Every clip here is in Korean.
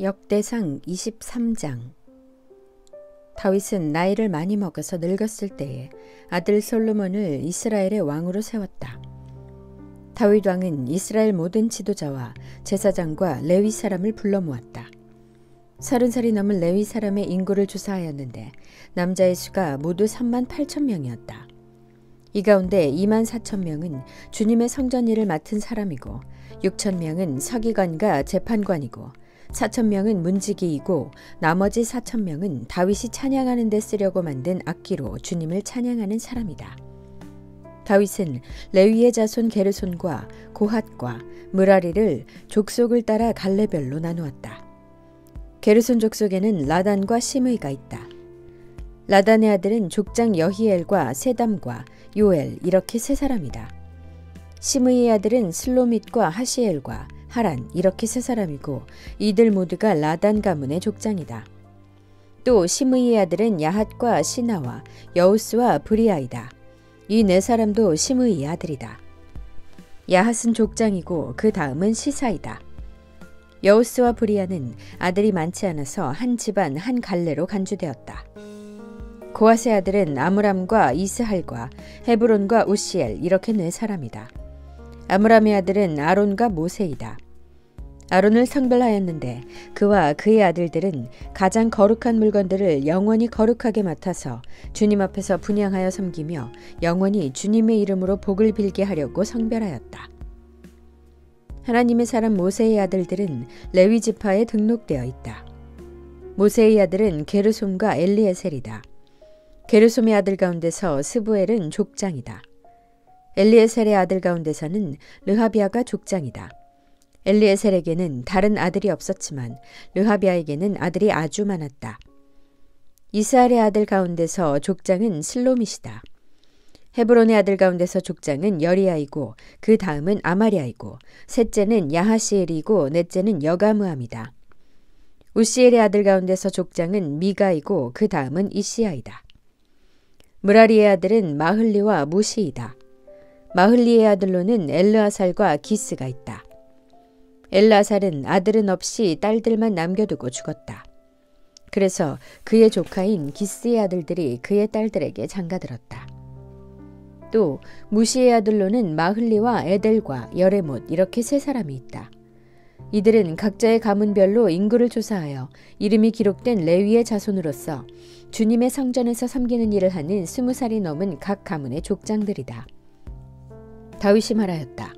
역대상 23장 다윗은 나이를 많이 먹어서 늙었을 때에 아들 솔로몬을 이스라엘의 왕으로 세웠다. 다윗 왕은 이스라엘 모든 지도자와 제사장과 레위 사람을 불러 모았다. 서른 살이 넘은 레위 사람의 인구를 조사하였는데 남자의 수가 모두 3만 8천 명이었다. 이 가운데 2만 4천 명은 주님의 성전 일을 맡은 사람이고 6천 명은 서기관과 재판관이고 4천 명은 문지기이고 나머지 4천 명은 다윗이 찬양하는 데 쓰려고 만든 악기로 주님을 찬양하는 사람이다. 다윗은 레위의 자손 게르손과 고핫과 무라리를 족속을 따라 갈래별로 나누었다. 게르손 족속에는 라단과 시므이가 있다. 라단의 아들은 족장 여히엘과 세담과 요엘 이렇게 세 사람이다. 시므이의 아들은 슬로밋과 하시엘과 하란 이렇게 세 사람이고 이들 모두가 라단 가문의 족장이다. 또 시므이의 아들은 야핫과 시나와 여우스와 브리아이다. 이 네 사람도 시므이의 아들이다. 야핫은 족장이고 그 다음은 시사이다. 여우스와 브리아는 아들이 많지 않아서 한 집안 한 갈래로 간주되었다. 고아세 아들은 아므람과 이스할과 헤브론과 우시엘 이렇게 네 사람이다. 아므람의 아들은 아론과 모세이다. 아론을 성별하였는데 그와 그의 아들들은 가장 거룩한 물건들을 영원히 거룩하게 맡아서 주님 앞에서 분양하여 섬기며 영원히 주님의 이름으로 복을 빌게 하려고 성별하였다. 하나님의 사람 모세의 아들들은 레위 지파에 등록되어 있다. 모세의 아들은 게르솜과 엘리에셀이다. 게르솜의 아들 가운데서 스부엘은 족장이다. 엘리에셀의 아들 가운데서는 르하비아가 족장이다. 엘리에셀에게는 다른 아들이 없었지만 르하비아에게는 아들이 아주 많았다. 이스라엘의 아들 가운데서 족장은 슬로밋이다. 헤브론의 아들 가운데서 족장은 여리아이고 그 다음은 아마리아이고 셋째는 야하시엘이고 넷째는 여가무함이다. 우시엘의 아들 가운데서 족장은 미가이고 그 다음은 이시아이다. 무라리의 아들은 마흘리와 무시이다. 마흘리의 아들로는 엘르아살과 기스가 있다. 엘라살은 아들은 없이 딸들만 남겨두고 죽었다. 그래서 그의 조카인 기스의 아들들이 그의 딸들에게 장가들었다. 또 무시의 아들로는 마흘리와 에델과 여레못 이렇게 세 사람이 있다. 이들은 각자의 가문별로 인구를 조사하여 이름이 기록된 레위의 자손으로서 주님의 성전에서 섬기는 일을 하는 스무 살이 넘은 각 가문의 족장들이다. 다윗이 말하였다.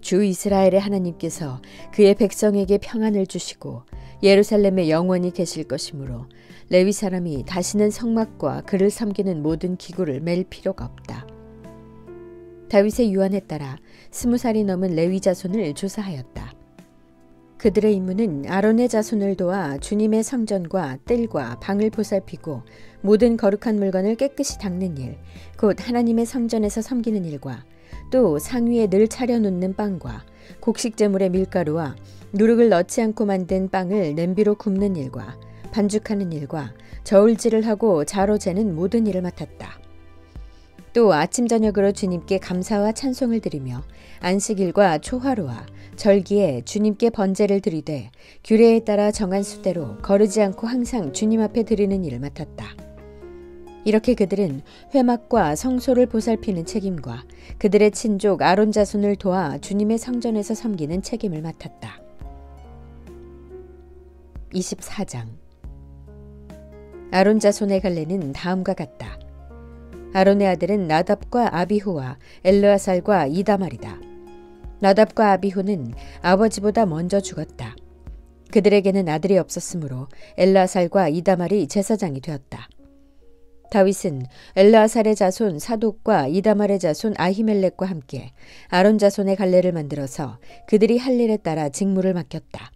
주 이스라엘의 하나님께서 그의 백성에게 평안을 주시고 예루살렘에 영원히 계실 것이므로 레위 사람이 다시는 성막과 그를 섬기는 모든 기구를 맬 필요가 없다. 다윗의 유언에 따라 스무 살이 넘은 레위 자손을 조사하였다. 그들의 임무는 아론의 자손을 도와 주님의 성전과 뜰과 방을 보살피고 모든 거룩한 물건을 깨끗이 닦는 일, 곧 하나님의 성전에서 섬기는 일과 또 상위에 늘 차려놓는 빵과 곡식재물의 밀가루와 누룩을 넣지 않고 만든 빵을 냄비로 굽는 일과 반죽하는 일과 저울질을 하고 자로 재는 모든 일을 맡았다. 또 아침 저녁으로 주님께 감사와 찬송을 드리며 안식일과 초하루와 절기에 주님께 번제를 드리되 규례에 따라 정한 수대로 거르지 않고 항상 주님 앞에 드리는 일을 맡았다. 이렇게 그들은 회막과 성소를 보살피는 책임과 그들의 친족 아론 자손을 도와 주님의 성전에서 섬기는 책임을 맡았다. 24장 아론 자손의 갈래는 다음과 같다. 아론의 아들은 나답과 아비후와 엘르아살과 이다말이다. 나답과 아비후는 아버지보다 먼저 죽었다. 그들에게는 아들이 없었으므로 엘라살과 이다말이 제사장이 되었다. 다윗은 엘라살의 자손 사독과 이다말의 자손 아히멜렉과 함께 아론 자손의 갈래를 만들어서 그들이 할 일에 따라 직무를 맡겼다.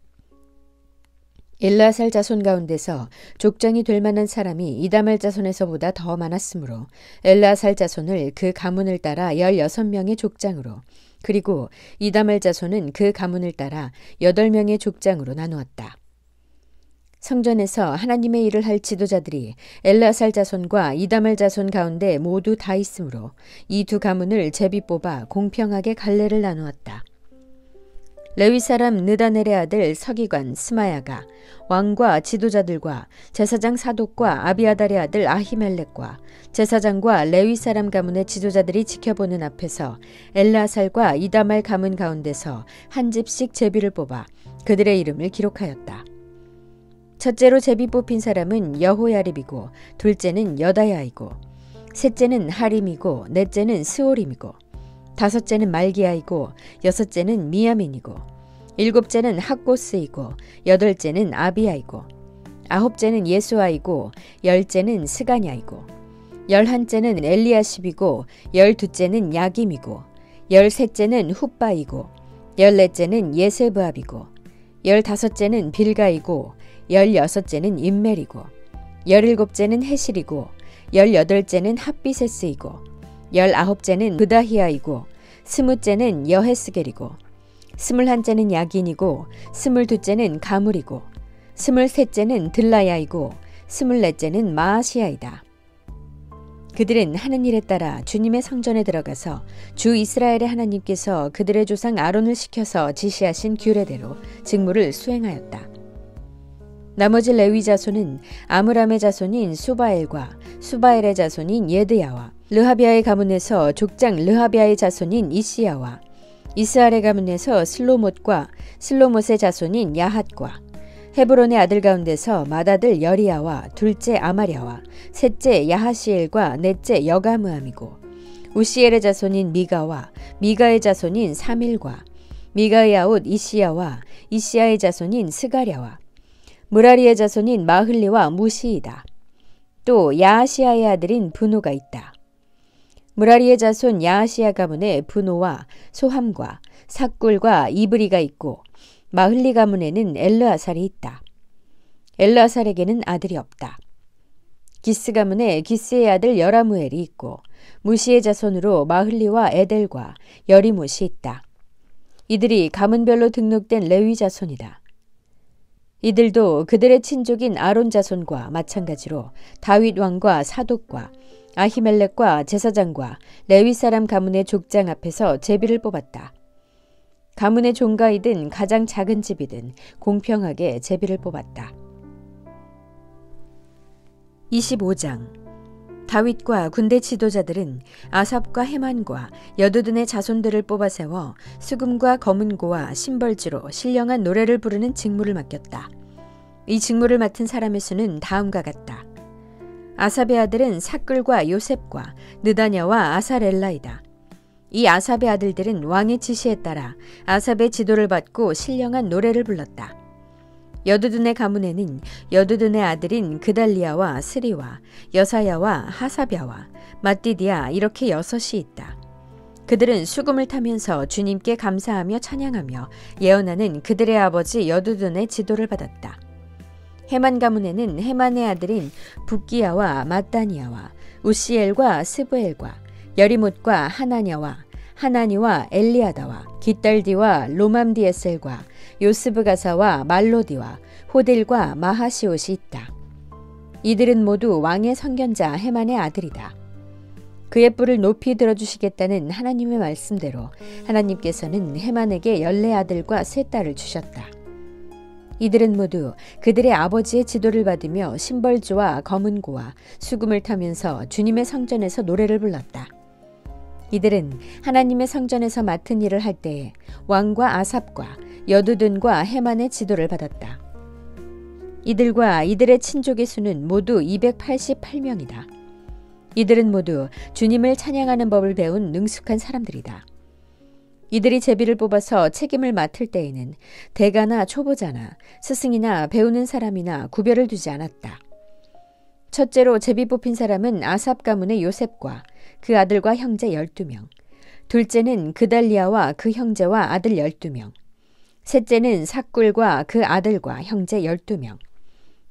엘라살 자손 가운데서 족장이 될 만한 사람이 이다말 자손에서보다 더 많았으므로 엘라살 자손을 그 가문을 따라 16명의 족장으로 그리고 이다말 자손은 그 가문을 따라 8명의 족장으로 나누었다. 성전에서 하나님의 일을 할 지도자들이 엘라살 자손과 이다말 자손 가운데 모두 다 있으므로 이 두 가문을 제비 뽑아 공평하게 갈래를 나누었다. 레위 사람 느다넬의 아들 서기관 스마야가 왕과 지도자들과 제사장 사독과 아비아달의 아들 아히멜렉과 제사장과 레위 사람 가문의 지도자들이 지켜보는 앞에서 엘라살과 이다말 가문 가운데서 한 집씩 제비를 뽑아 그들의 이름을 기록하였다. 첫째로 제비 뽑힌 사람은 여호야립이고 둘째는 여다야이고 셋째는 하림이고 넷째는 스오림이고 다섯째는 말기야이고 여섯째는 미야민이고 일곱째는 학고스이고 여덟째는 아비야이고 아홉째는 예수아이고 열째는 스가냐이고 열한째는 엘리야십이고 열두째는 야김이고 열셋째는 훗바이고 열넷째는 예세브압이고 열다섯째는 빌가이고 열여섯째는 인멜이고 열일곱째는 해실이고 열여덟째는 핫비세스이고 열아홉째는 그다히아이고 스무째는 여헤스겔이고 스물한째는 야긴이고 스물두째는 가물이고 스물셋째는 들라야이고 스물넷째는 마아시아이다. 그들은 하는 일에 따라 주님의 성전에 들어가서 주 이스라엘의 하나님께서 그들의 조상 아론을 시켜서 지시하신 규례대로 직무를 수행하였다. 나머지 레위 자손은 아므람의 자손인 수바엘과 수바엘의 자손인 예드야와 르하비아의 가문에서 족장 르하비아의 자손인 이시야와 이스라엘의 가문에서 슬로못과 슬로못의 자손인 야핫과 헤브론의 아들 가운데서 맏아들 여리야와 둘째 아마랴와 셋째 야하시엘과 넷째 여가무함이고 우시엘의 자손인 미가와 미가의 자손인 사밀과 미가의 아우 잇시야와 잇시야의 자손인 스가랴와 므라리의 자손인 마흘리와 무시이다. 또 야아시야의 아들인 브노가 있다. 므라리의 자손 야아시야 가문에 브노와 소함과 삭굴과 이브리가 있고 마흘리 가문에는 엘르아살이 있다. 엘르아살에게는 아들이 없다. 기스 가문에 기스의 아들 여라므엘이 있고 무시의 자손으로 마흘리와 에델과 여리못이 있다. 이들이 가문별로 등록된 레위 자손이다. 이들도 그들의 친족인 아론 자손과 마찬가지로 다윗 왕과 사독과 아히멜렉과 제사장과 레위 사람 가문의 족장 앞에서 제비를 뽑았다. 가문의 종가이든 가장 작은 집이든 공평하게 제비를 뽑았다. 25장 다윗과 군대 지도자들은 아삽과 해만과 여두둔의 자손들을 뽑아 세워 수금과 검은고와 심벌지로 신령한 노래를 부르는 직무를 맡겼다. 이 직무를 맡은 사람의 수는 다음과 같다. 아삽의 아들은 사끌과 요셉과 느다냐와 아사렐라이다. 이 아삽의 아들들은 왕의 지시에 따라 아삽의 지도를 받고 신령한 노래를 불렀다. 여두둔의 가문에는 여두둔의 아들인 그달리아와 스리와 여사야와 하사비아와 마띠디아 이렇게 여섯이 있다. 그들은 수금을 타면서 주님께 감사하며 찬양하며 예언하는 그들의 아버지 여두둔의 지도를 받았다. 해만 가문에는 해만의 아들인 북기야와 마따니아와 우시엘과 스브엘과 여리못과 하나냐와 하나니와 엘리아다와 기딸디와 로맘디에셀과 요스브가사와 말로디와 호딜과 마하시옷이 있다. 이들은 모두 왕의 선견자 해만의 아들이다. 그의 뿔을 높이 들어주시겠다는 하나님의 말씀대로 하나님께서는 해만에게 열네 아들과 세 딸을 주셨다. 이들은 모두 그들의 아버지의 지도를 받으며 심벌주와 검은고와 수금을 타면서 주님의 성전에서 노래를 불렀다. 이들은 하나님의 성전에서 맡은 일을 할 때에 왕과 아삽과 여두둔과 해만의 지도를 받았다. 이들과 이들의 친족의 수는 모두 288명이다. 이들은 모두 주님을 찬양하는 법을 배운 능숙한 사람들이다. 이들이 제비를 뽑아서 책임을 맡을 때에는 대가나 초보자나 스승이나 배우는 사람이나 구별을 두지 않았다. 첫째로 제비 뽑힌 사람은 아삽 가문의 요셉과 그 아들과 형제 12명. 둘째는 그달리아와 그 형제와 아들 12명. 셋째는 삭굴과 그 아들과 형제 12명.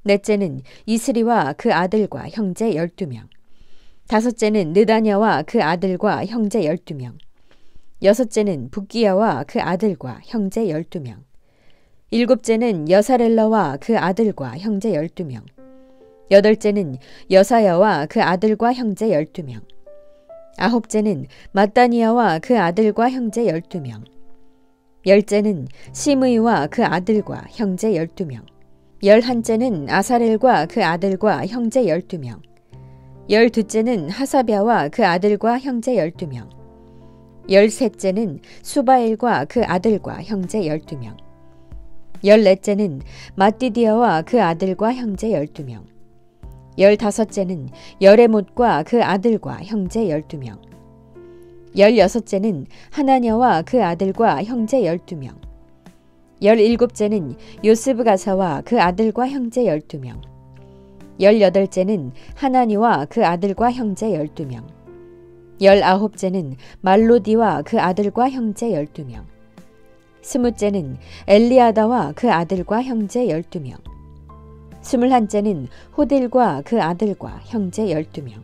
넷째는 이스리와 그 아들과 형제 12명. 다섯째는 느다냐와 그 아들과 형제 12명. 여섯째는 북기야와 그 아들과 형제 12명. 일곱째는 여사렐라와 그 아들과 형제 12명. 여덟째는 여사야와 그 아들과 형제 12명. 아홉째는 마따니아와 그 아들과 형제 12명. 열째는 시므이와 그 아들과 형제 12명. 열한째는 아사렐과 그 아들과 형제 12명. 열두째는 하사비아와 그 아들과 형제 12명. 열셋째는 수바엘과 그 아들과 형제 12명. 열넷째는 마띠디아와 그 아들과 형제 12명. 열다섯째는 열에못과 그 아들과 형제 12명. 열여섯째는 하나냐와 그 아들과 형제 12명. 열일곱째는 요스브 가사와 그 아들과 형제 12명. 열여덟째는 하나니와 그 아들과 형제 12명. 열아홉째는 말로디와 그 아들과 형제 12명. 스무째는 엘리아다와 그 아들과 형제 12명. 스물한째는 호딜과 그 아들과 형제 12명.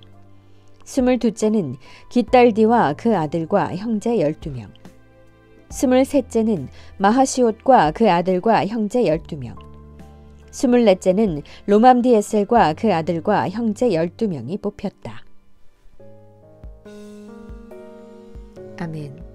스물두째는 기딸디와 그 아들과 형제 12명. 스물셋째는 마하시옷과 그 아들과 형제 12명. 스물넷째는 로맘디에셀과 그 아들과 형제 12명이 뽑혔다. 아멘.